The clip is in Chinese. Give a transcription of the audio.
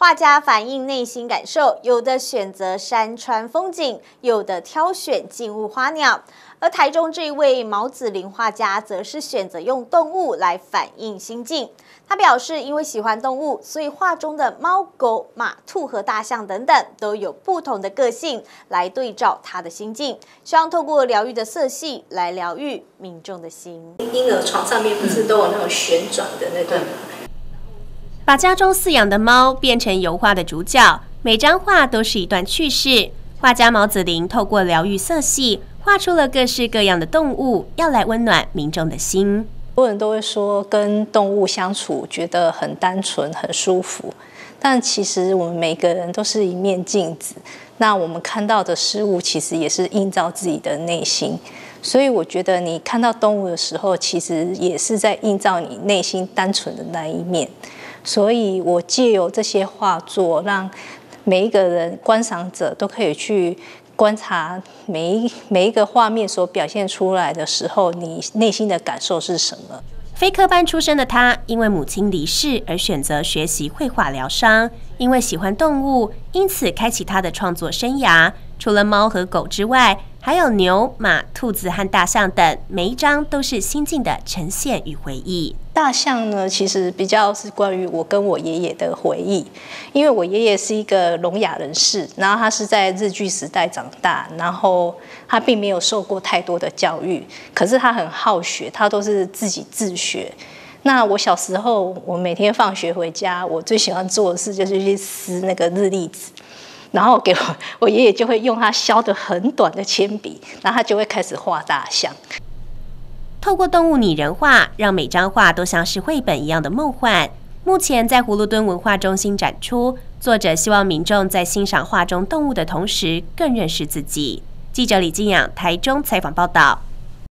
画家反映内心感受，有的选择山川风景，有的挑选静物花鸟。而台中这一位毛子林画家，则是选择用动物来反映心境。他表示，因为喜欢动物，所以画中的猫、狗、马、兔和大象等等，都有不同的个性来对照他的心境，希望透过疗愈的色系来疗愈民众的心。婴儿床上面不是都有那种旋转的那个？把家中饲养的猫变成油画的主角，每张画都是一段趣事。画家毛子林透过疗愈色系，画出了各式各样的动物，要来温暖民众的心。很多人都会说跟动物相处觉得很单纯、很舒服，但其实我们每个人都是一面镜子，那我们看到的事物其实也是映照自己的内心。所以我觉得你看到动物的时候，其实也是在映照你内心单纯的那一面。所以，我借由这些画作，让每一个人观赏者都可以去观察每一每一个画面所表现出来的时候，你内心的感受是什么？非科班出身的他，因为母亲离世而选择学习绘画疗伤。因为喜欢动物，因此开启他的创作生涯。除了猫和狗之外，还有牛、马、兔子和大象等，每一张都是心境的呈现与回忆。大象呢，其实比较是关于我跟我爷爷的回忆，因为我爷爷是一个聋哑人士，然后他是在日据时代长大，然后他并没有受过太多的教育，可是他很好学，他都是自己自学。那我小时候，我每天放学回家，我最喜欢做的事就是去撕那个日历纸。然后给我，我爷爷就会用他削的很短的铅笔，然后他就会开始画大象。透过动物拟人化，让每张画都像是绘本一样的梦幻。目前在葫芦墩文化中心展出。作者希望民众在欣赏画中动物的同时，更认识自己。记者李静养台中采访报道。